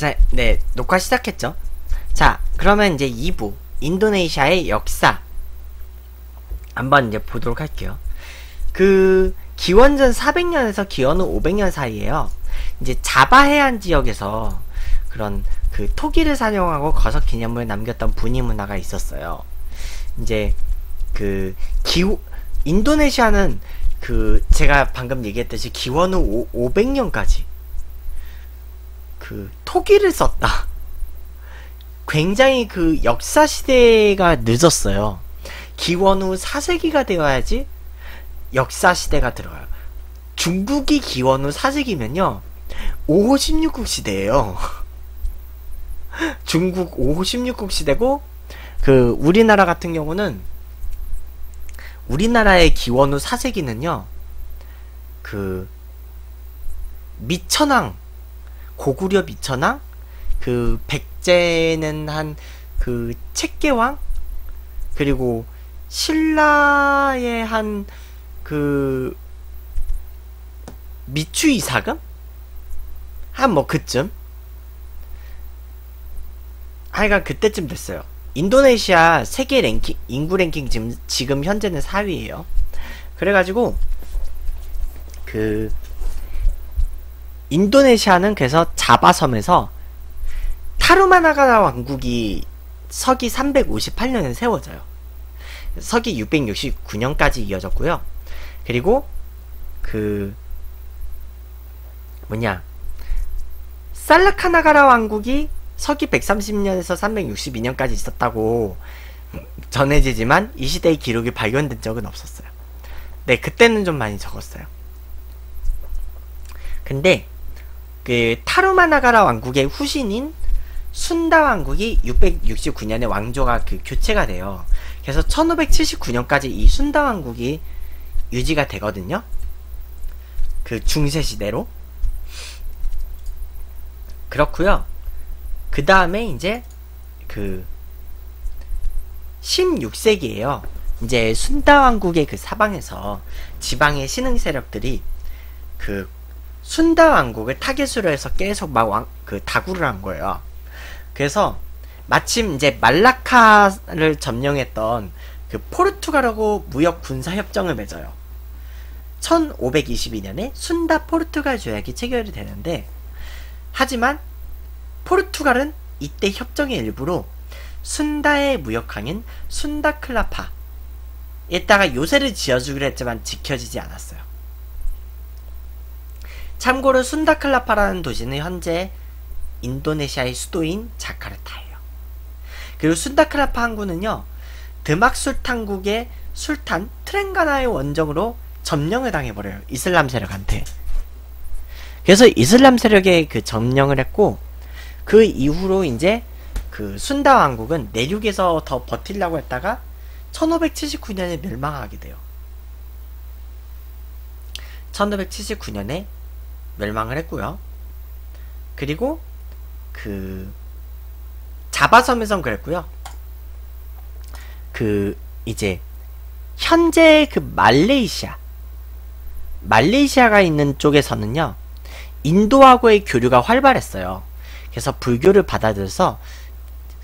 자, 네, 녹화 시작했죠? 자, 그러면 이제 2부, 인도네시아의 역사. 한번 이제 보도록 할게요. 그, 기원전 400년에서 기원후 500년 사이에요. 이제 자바 해안 지역에서 그런 그 토기를 사용하고 거석 기념물을 남겼던 분위 문화가 있었어요. 이제 그 기후 인도네시아는 그 제가 방금 얘기했듯이 기원후 5, 500년까지 그 토기를 썼다. 굉장히 그 역사 시대가 늦었어요. 기원 후 4세기가 되어야지 역사 시대가 들어요. 중국이 기원 후 4세기면요. 5호 16국 시대예요. 중국 5호 16국 시대고 그 우리나라 같은 경우는 우리나라의 기원 후 4세기는요. 그 미천왕 고구려 미천왕 그 백제는 한 그 책계왕 그리고 신라의 한 그 미추 이사금 한 뭐 그쯤 하여간 그때쯤 됐어요. 인도네시아 세계 랭킹 인구 랭킹 지금 지금 현재는 4위예요. 그래가지고 그 인도네시아는 그래서 자바섬에서 타루마나가라 왕국이 서기 358년에 세워져요. 서기 669년까지 이어졌고요. 그리고 그 뭐냐 살라카나가라 왕국이 서기 130년에서 362년까지 있었다고 전해지지만 이 시대의 기록이 발견된 적은 없었어요. 네, 그때는 좀 많이 적었어요. 근데 그 타루마나가라 왕국의 후신인 순다 왕국이 669년에 왕조가 그 교체가 돼요. 그래서 1579년까지 이 순다 왕국이 유지가 되거든요. 그 중세 시대로. 그렇고요. 그 다음에 이제 그 16세기에요. 이제 순다 왕국의 그 사방에서 지방의 신흥 세력들이 그 순다 왕국을 타겟으로 해서 계속 막 왕, 그 다구를 한 거예요. 그래서 마침 이제 말라카를 점령했던 그 포르투갈하고 무역 군사 협정을 맺어요. 1522년에 순다 포르투갈 조약이 체결이 되는데 하지만 포르투갈은 이때 협정의 일부로 순다의 무역항인 순다클라파에다가 요새를 지어주기로 했지만 지켜지지 않았어요. 참고로 순다클라파라는 도시는 현재 인도네시아의 수도인 자카르타예요. 그리고 순다클라파 항구는요. 드막 술탄국의 술탄 트렌가나의 원정으로 점령을 당해버려요. 이슬람 세력한테. 그래서 이슬람 세력에 그 점령을 했고 그 이후로 이제 그 순다 왕국은 내륙에서 더 버틸라고 했다가 1579년에 멸망하게 돼요. 1579년에 멸망을 했고요. 그리고 그 자바섬에선 그랬고요. 그 이제 현재 그 말레이시아 말레이시아가 있는 쪽에서는요. 인도하고의 교류가 활발했어요. 그래서 불교를 받아들여서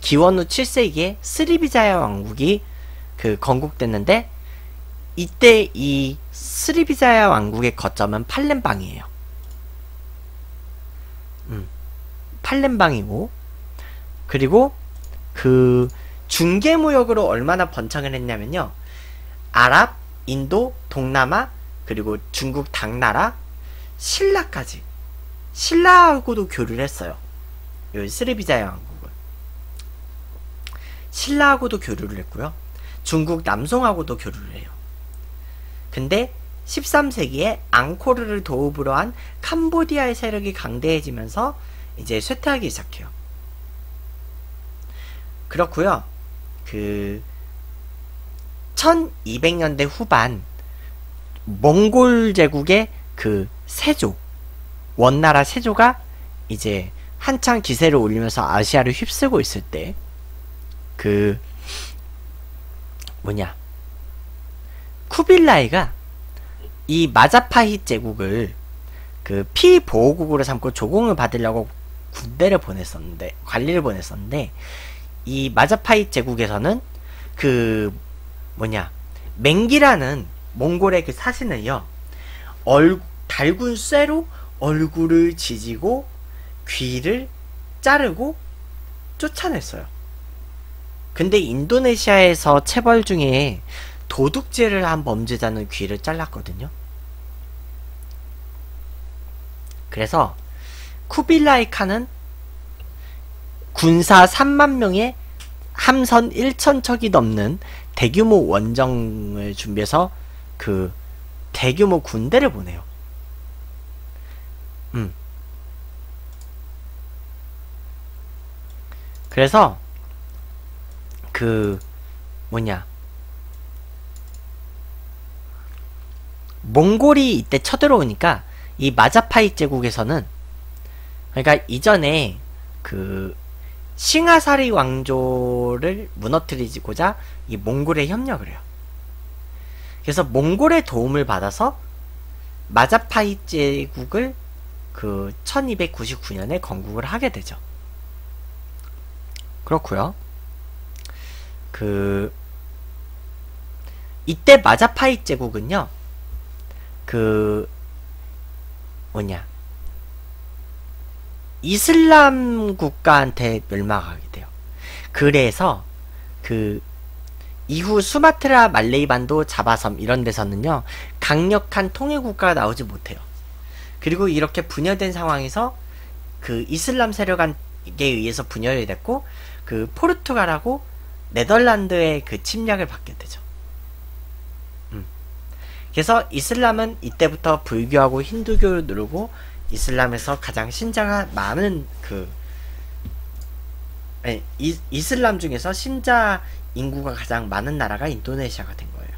기원 후 7세기에 스리비자야 왕국이 그 건국됐는데 이때 이 스리비자야 왕국의 거점은 팔렘방이에요. 음, 팔렘방이고 그리고 그 중개 무역으로 얼마나 번창을 했냐면요. 아랍, 인도, 동남아, 그리고 중국 당나라, 신라까지. 신라하고도 교류를 했어요. 요 스리비자야 왕국은. 신라하고도 교류를 했고요. 중국 남송하고도 교류를 해요. 근데 13세기에 앙코르를 도읍으로 한 캄보디아의 세력이 강대해지면서 이제 쇠퇴하기 시작해요. 그렇고요. 그 1200년대 후반 몽골 제국의 그 세조 원나라 세조가 이제 한창 기세를 올리면서 아시아를 휩쓰고 있을 때 그 뭐냐 쿠빌라이가 이 마자파히 제국을 그 피보호국으로 삼고 조공을 받으려고 군대를 보냈었는데 관리를 보냈었는데 이 마자파이 제국에서는 그 뭐냐 맹기라는 몽골의 그 사신을요 얼 달군 쇠로 얼굴을 지지고 귀를 자르고 쫓아냈어요. 근데 인도네시아에서 체벌 중에 도둑질을 한 범죄자는 귀를 잘랐거든요. 그래서 쿠빌라이 칸은 군사 3만 명의 함선 1천 척이 넘는 대규모 원정을 준비해서 그 대규모 군대를 보내요. 음. 그래서 그 뭐냐 몽골이 이때 쳐들어오니까 이 마자파이 제국에서는 그러니까 이전에 그 싱하사리 왕조를 무너뜨리고자 이 몽골에 협력을 해요. 그래서 몽골의 도움을 받아서 마자파이 제국을 그 1299년에 건국을 하게 되죠. 그렇고요. 그 이때 마자파이 제국은요. 그 뭐냐 이슬람 국가한테 멸망하게 돼요. 그래서 그 이후 수마트라 말레이반도 자바섬 이런 데서는요 강력한 통일 국가가 나오지 못해요. 그리고 이렇게 분열된 상황에서 그 이슬람 세력에 의해서 분열이 됐고 그 포르투갈하고 네덜란드의 그 침략을 받게 되죠. 음. 그래서 이슬람은 이때부터 불교하고 힌두교를 누르고 이슬람에서 가장 신자가 많은 그 아니, 이, 이슬람 중에서 신자 인구가 가장 많은 나라가 인도네시아가 된 거예요.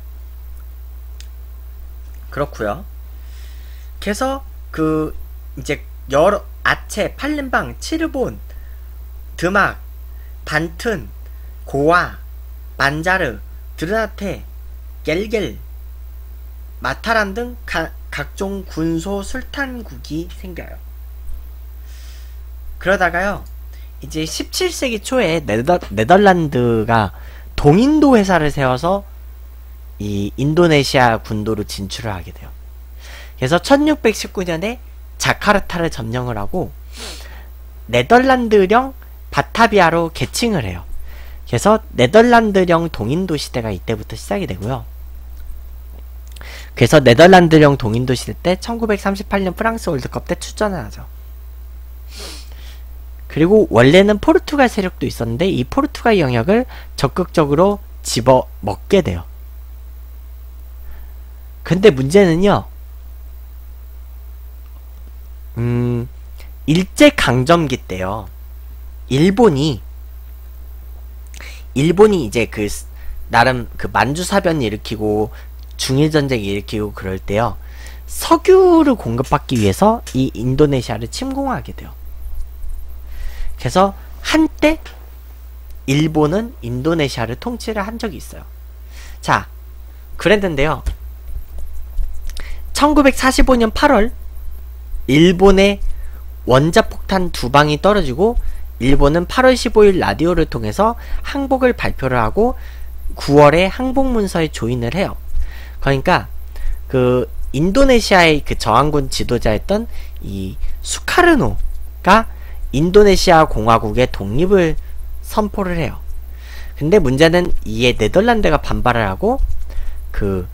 그렇고요. 그래서 그 이제 여러 아체, 팔림방, 치르본, 드막, 반튼, 고아, 만자르, 드르나테, 겔겔, 마타란 등 가, 각종 군소 술탄국이 생겨요. 그러다가요, 이제 17세기 초에 네더, 네덜란드가 동인도 회사를 세워서 이 인도네시아 군도로 진출을 하게 돼요. 그래서 1619년에 자카르타를 점령을 하고 네덜란드령 바타비아로 개칭을 해요. 그래서 네덜란드령 동인도 시대가 이때부터 시작이 되고요. 그래서 네덜란드령 동인도 시대 때 1938년 프랑스 월드컵 때 출전을 하죠. 그리고 원래는 포르투갈 세력도 있었는데 이 포르투갈 영역을 적극적으로 집어 먹게 돼요. 근데 문제는요. 음, 일제 강점기 때요. 일본이 일본이 이제 그 나름 그 만주 사변 일으키고 중일 전쟁 일으키고 그럴 때요. 석유를 공급받기 위해서 이 인도네시아를 침공하게 돼요. 그래서 한때 일본은 인도네시아를 통치를 한 적이 있어요. 자, 그랬는데요. 1945년 8월 일본의 원자폭탄 두 방이 떨어지고 일본은 8월 15일 라디오를 통해서 항복을 발표를 하고 9월에 항복 문서에 조인을 해요. 그러니까 그 인도네시아의 그 저항군 지도자였던 이 수카르노가 인도네시아 공화국의 독립을 선포를 해요. 근데 문제는 이에 네덜란드가 반발을 하고 그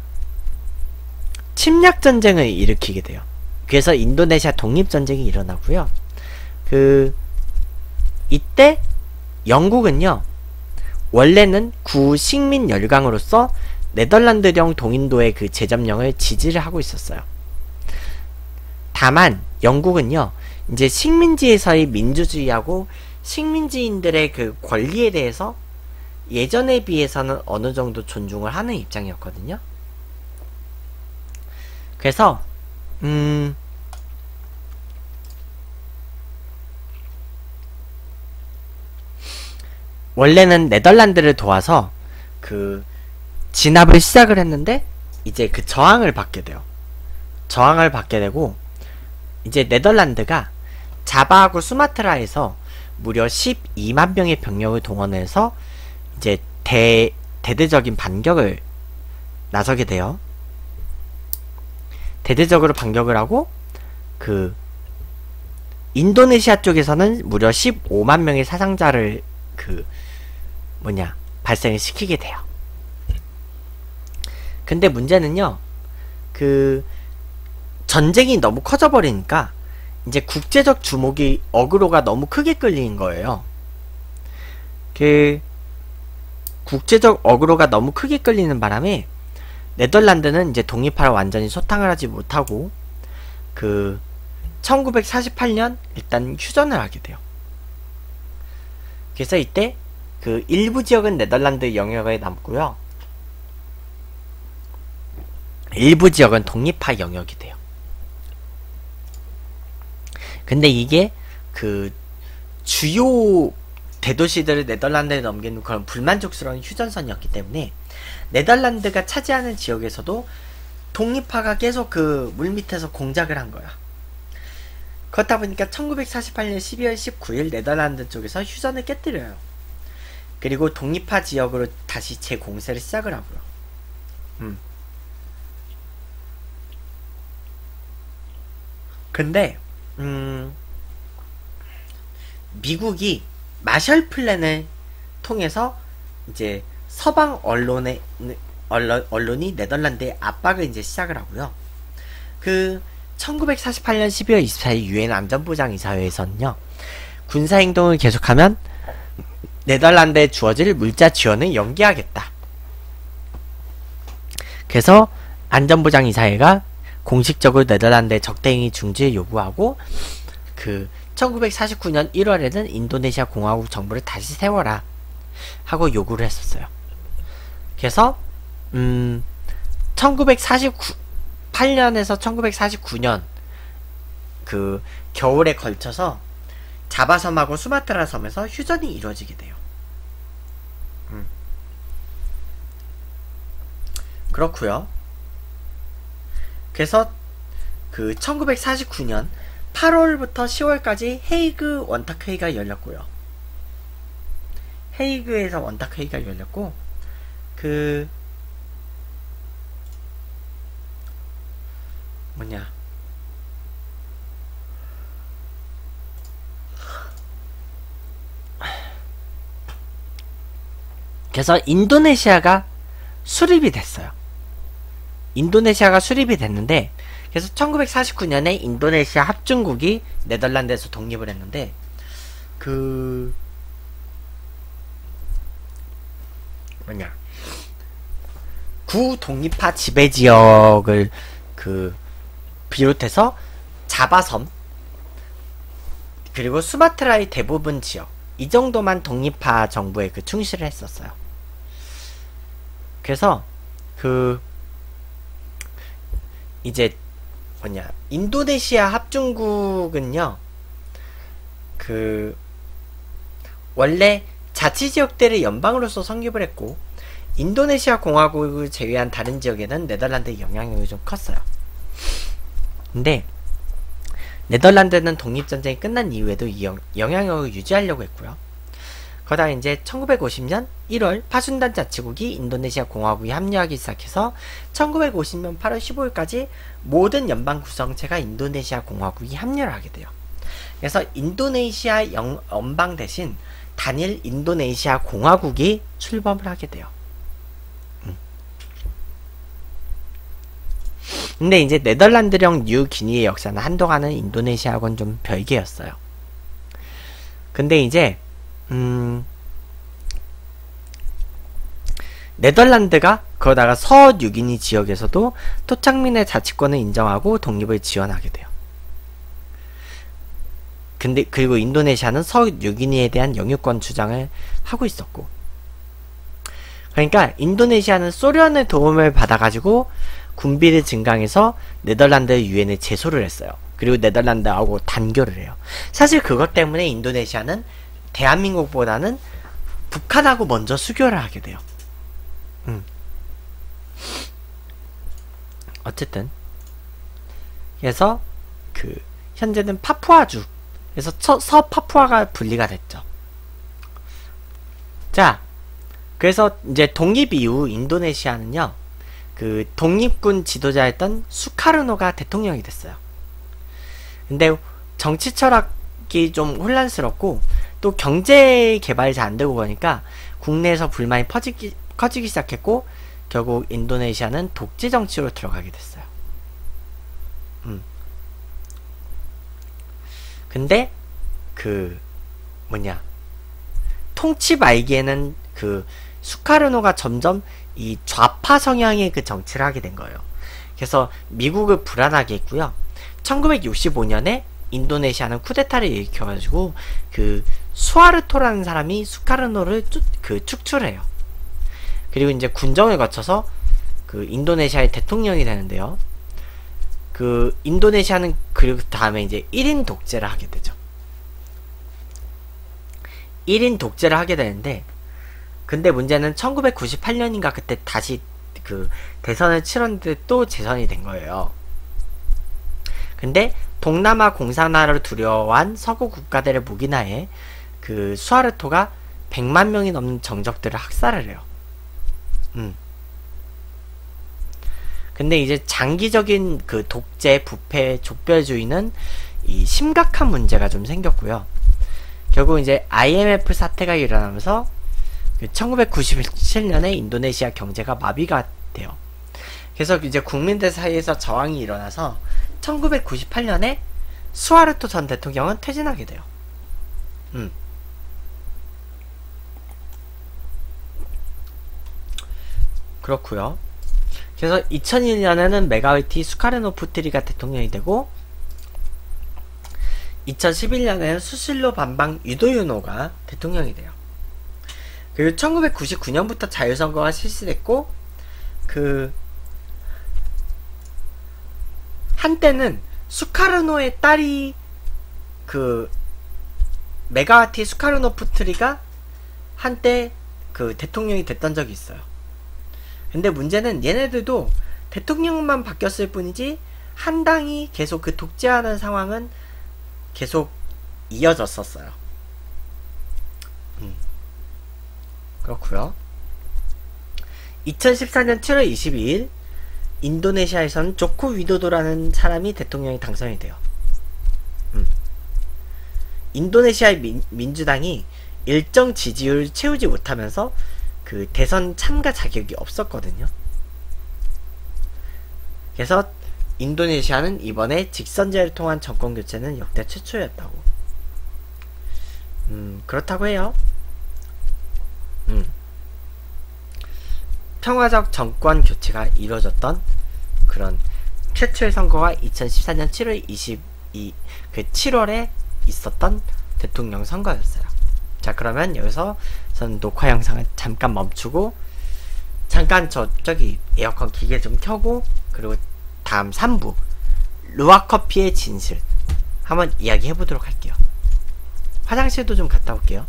침략 전쟁을 일으키게 돼요. 그래서 인도네시아 독립 전쟁이 일어나고요. 그 이때 영국은요. 원래는 구식민 열강으로서 네덜란드령 동인도의 그 제점령을 지지를 하고 있었어요. 다만 영국은요. 이제 식민지에서의 민주주의하고 식민지인들의 그 권리에 대해서 예전에 비해서는 어느 정도 존중을 하는 입장이었거든요. 그래서 음 원래는 네덜란드를 도와서 그 진압을 시작을 했는데 이제 그 저항을 받게 돼요. 저항을 받게 되고 이제 네덜란드가 자바하고 수마트라에서 무려 12만 명의 병력을 동원해서 이제 대 대대적인 반격을 나서게 돼요. 대대적으로 반격을 하고 그 인도네시아 쪽에서는 무려 15만 명의 사상자를 그 뭐냐 발생을 시키게 돼요. 근데 문제는요. 그 전쟁이 너무 커져 버리니까 이제 국제적 주목이 어그로가 너무 크게 끌린 거예요. 그 국제적 어그로가 너무 크게 끌리는 바람에 네덜란드는 이제 독립하러 완전히 소탕을 하지 못하고 그 1948년 일단 휴전을 하게 돼요. 그래서 이때 그 일부 지역은 네덜란드 영역에 남고요. 일부 지역은 독립파 영역이 돼요. 근데 이게 그 주요 대도시들을 네덜란드에 넘기는 그런 불만족스러운 휴전선이었기 때문에 네덜란드가 차지하는 지역에서도 독립파가 계속 그 물밑에서 공작을 한 거야. 그렇다 보니까 1948년 12월 19일 네덜란드 쪽에서 휴전을 깨뜨려요. 그리고 독립파 지역으로 다시 재공세를 시작을 하고요. 음. 근데 음, 미국이 마셜 플랜을 통해서 이제 서방 언론의 언론, 언론이 네덜란드에 압박을 이제 시작을 하고요. 그 1948년 12월 24일 유엔 안전보장 이사회에서는요. 군사 행동을 계속하면 네덜란드에 주어질 물자 지원을 연기하겠다. 그래서 안전보장 이사회가 공식적으로 네덜란드의 적대행위 중지를 요구하고 그 1949년 1월에는 인도네시아 공화국 정부를 다시 세워라 하고 요구를 했었어요. 그래서 음 1948년에서 1949년 그 겨울에 걸쳐서 자바섬하고 수마트라 섬에서 휴전이 이루어지게 돼요. 음. 그렇고요. 그래서 그 1949년 8월부터 10월까지 헤이그 원탁 회의가 열렸고요. 헤이그에서 원탁 회의가 열렸고 그 뭐냐 그래서 인도네시아가 수립이 됐어요. 인도네시아가 수립이 됐는데 그래서 1949년에 인도네시아 합중국이 네덜란드에서 독립을 했는데 그 뭐냐 구 독립파 지배 지역을 그 비롯해서 자바섬 그리고 수마트라의 대부분 지역 이 정도만 독립파 정부에 그 충실을 했었어요. 그래서 그 이제 뭐냐 인도네시아 합중국은요 그 원래 자치지역들을 연방으로서 성립을 했고 인도네시아 공화국을 제외한 다른 지역에는 네덜란드의 영향력이 좀 컸어요. 근데 네덜란드는 독립전쟁이 끝난 이후에도 이 영, 영향력을 유지하려고 했고요. 그러다 이제 1950년 1월 파순단 자치국이 인도네시아 공화국에 합류하기 시작해서 1950년 8월 15일까지 모든 연방 구성체가 인도네시아 공화국이 합류를 하게 돼요. 그래서 인도네시아 영, 연방 대신 단일 인도네시아 공화국이 출범을 하게 돼요. 음. 근데 이제 네덜란드령 뉴기니의 역사는 한동안은 인도네시아하고는 좀 별개였어요. 근데 이제 음, 네덜란드가 그러다가 서유기니 지역에서도 토착민의 자치권을 인정하고 독립을 지원하게 돼요. 근데 그리고 인도네시아는 서유기니에 대한 영유권 주장을 하고 있었고 그러니까 인도네시아는 소련의 도움을 받아가지고 군비를 증강해서 네덜란드 유엔에 제소를 했어요. 그리고 네덜란드하고 단교를 해요. 사실 그것 때문에 인도네시아는 대한민국보다는 북한하고 먼저 수교를 하게 돼요. 음. 어쨌든 그래서 그 현재는 파푸아주 그래서 처, 서파푸아가 분리가 됐죠. 자, 그래서 이제 독립 이후 인도네시아는요, 그 독립군 지도자였던 수카르노가 대통령이 됐어요. 근데 정치 철학이 좀 혼란스럽고 또 경제 개발이 잘 안 되고 그러니까 국내에서 불만이 퍼지기, 커지기 시작했고 결국 인도네시아는 독재 정치로 들어가게 됐어요. 음. 근데 그 뭐냐 통치 말기에는 그 수카르노가 점점 이 좌파 성향의 그 정치를 하게 된 거예요. 그래서 미국을 불안하게 했고요. 1965년에 인도네시아는 쿠데타를 일으켜가지고 그 수아르토라는 사람이 수카르노를 쭈, 그 축출해요. 그리고 이제 군정을 거쳐서 그 인도네시아의 대통령이 되는데요. 그 인도네시아는 그리고 다음에 이제 1인 독재를 하게 되죠. 1인 독재를 하게 되는데 근데 문제는 1998년인가 그때 다시 그 대선을 치렀는데 또 재선이 된 거예요. 근데 동남아 공산화를 두려워한 서구 국가들의 무기나에 그 수아르토가 100만 명이 넘는 정적들을 학살을 해요. 음. 근데 이제 장기적인 그 독재, 부패, 족별주의는 이 심각한 문제가 좀 생겼고요. 결국 이제 IMF 사태가 일어나면서 1997년에 그 인도네시아 경제가 마비가 돼요. 그래서 이제 국민들 사이에서 저항이 일어나서 1998년에 수아르토 전 대통령은 퇴진하게 돼요. 음. 그렇고요. 그래서 2001년에는 메가위티 수카르노프트리가 대통령이 되고 2011년에는 수실로 반방 유도유노가 대통령이 돼요. 그리고 1999년부터 자유선거가 실시됐고 그 한때는 수카르노의 딸이 그 메가와티 수카르노프트리가 한때 그 대통령이 됐던 적이 있어요. 근데 문제는 얘네들도 대통령만 바뀌었을 뿐이지 한 당이 계속 그 독재하는 상황은 계속 이어졌었어요. 음. 그렇고요. 2014년 7월 22일 인도네시아에선 조코 위도도라는 사람이 대통령이 당선이 돼요. 음. 인도네시아의 민, 민주당이 일정 지지율을 채우지 못하면서 그 대선 참가 자격이 없었거든요. 그래서 인도네시아는 이번에 직선제를 통한 정권 교체는 역대 최초였다고. 음, 그렇다고 해요. 음. 평화적 정권 교체가 이루어졌던 그런 최초의 선거가 2014년 7월 22, 그 7월에 있었던 대통령 선거였어요. 자, 그러면 여기서 저는 녹화 영상을 잠깐 멈추고, 잠깐 저, 저기 에어컨 기계 좀 켜고, 그리고 다음 3부, 루아 커피의 진실. 한번 이야기 해보도록 할게요. 화장실도 좀 갔다 올게요.